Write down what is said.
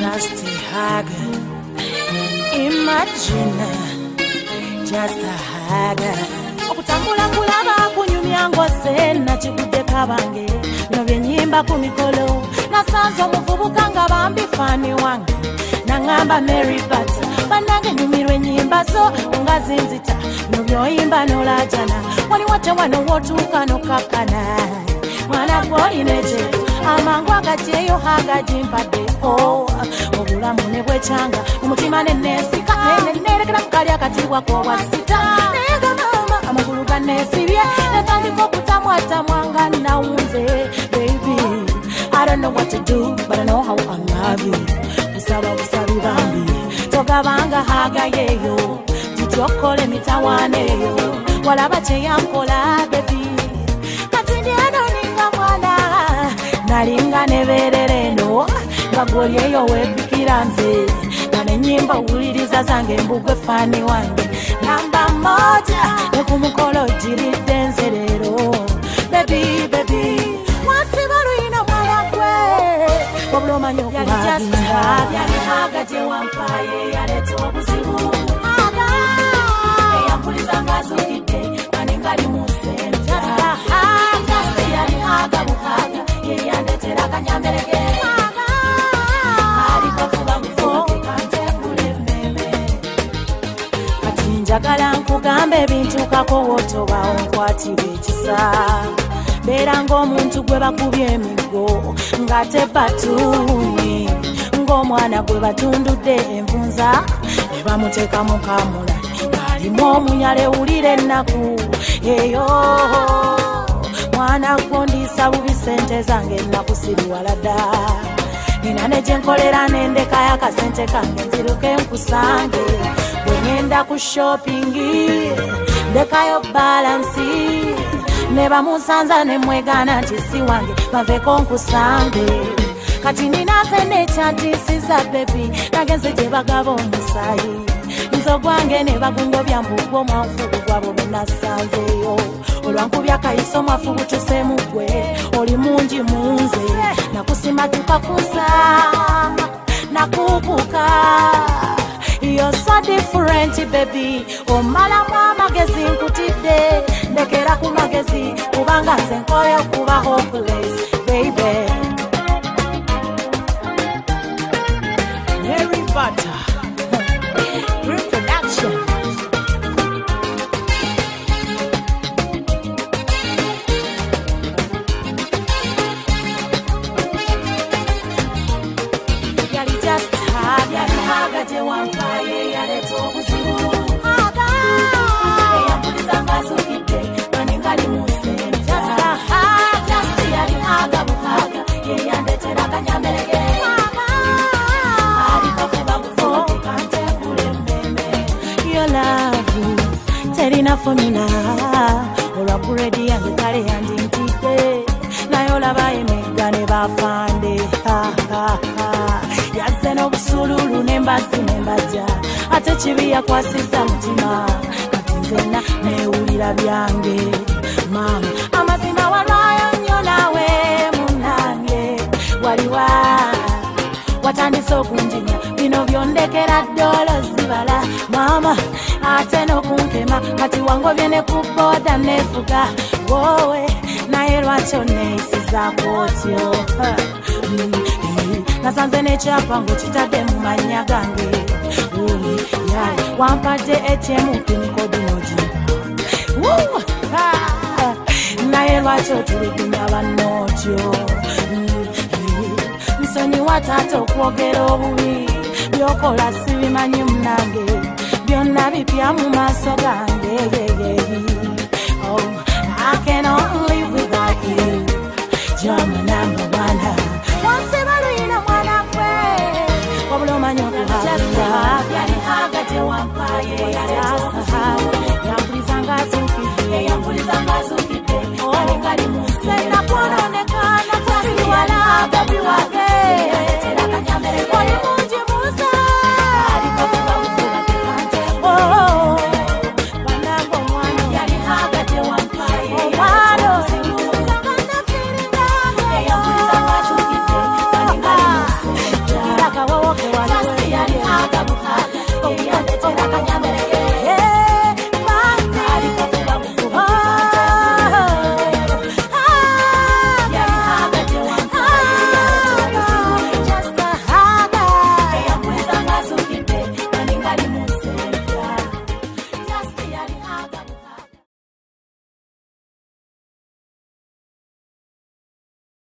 Just a hug. Imagine. Just a hug. okutambula kulaba kunyumya ngose nakigudde kabange bino byenyimba ku mikolo nasanze omuvubuka nga bambi fani wange naŋŋamba mary bat bannange nyumirwa ennyimba zo nga zinzita bino byoyimba nolajana waliwo tewano wotuuka nokakkana mwana gwolina ekyejo amangu agajjeyo hagajimpadde o obulamu ne bwekyanga omutima neneesika nerekera kukali akatibwa kobwasita naye gamama amagulu ganeesibye netandika okutamwatamwanga nawunze baby I don't know what to do, but I how I. Busaba busabi bambi, togabanga hagayeyo, titokole mitawaneyo, walaba kyeyankola baby. Kati ndyeno ninga mwana, nalinga neberereno, nga golyeyo wepikira nze, nga nenyimba owuliriza zange mbugwe fani wange. Namba moja, nekumukolo jiridde nze leero, baby baby. Wasiba luyina mwana gwe, wabula omanyi njagala nkugambe ebintukako wotobawo nkwatira ekisa. Beera ng'omuntu gwe bakubye emiggo ng'ate batuuni ng'omwana gwe batundudde envunza ne bamuteekamu kamula. Ng'alimu omunyala ewulira ennaku eyo. Mwana gwondiisa bubi sente zange ennaku siriwala dda. Nina ne gye nkolera n'endekayo akasente kange nziruke nkusange. bwe ngenda ku shoppingi ndekayo balansi. Ne bamusanza ne mwegaana nti si wange baveeko nkusange kati ninaze nekyantisiza bebi nagenze gye bagaba omusaayi. Nze ogwange ne bagundobya mbugwa omwanfugu gwabo benasanzeeyo olwankubya kayiso mwafubutusemu gwe oli mungi munze. Nakusima tukakusa nakubuka different baby omalamu amagezi nkutidde. Ndekera ku magezi kubanga nze nkoye okuba hopeless terina fomina olwa buredi yange kale yandintidde naye olaba emegga ne bafande. Yazze n'obusululu n'embazzi n'embajja ate kibi yakwasiza mutima. Kati nzenna neewulira byange. Maama amazima walwayo nnyo naawe munange waliwa watandise okunjinya. Bino byondekera ddolo zibala maama ate n'okunkema kati wangobye ne ku booda nevuga wowe naye lwaki oneeyisizaako otyo Mm, eh, nasanze n'ekyapa ng'okitadde mu mannya gange. Mm, wampadde etyemu pinikodinogimpa naye lwaki otulugunya bannootyo nsonyiwa taata okwogera obubi byokola sibimanyi munange byonna bipya mu maaso gange I can only live without you. You're.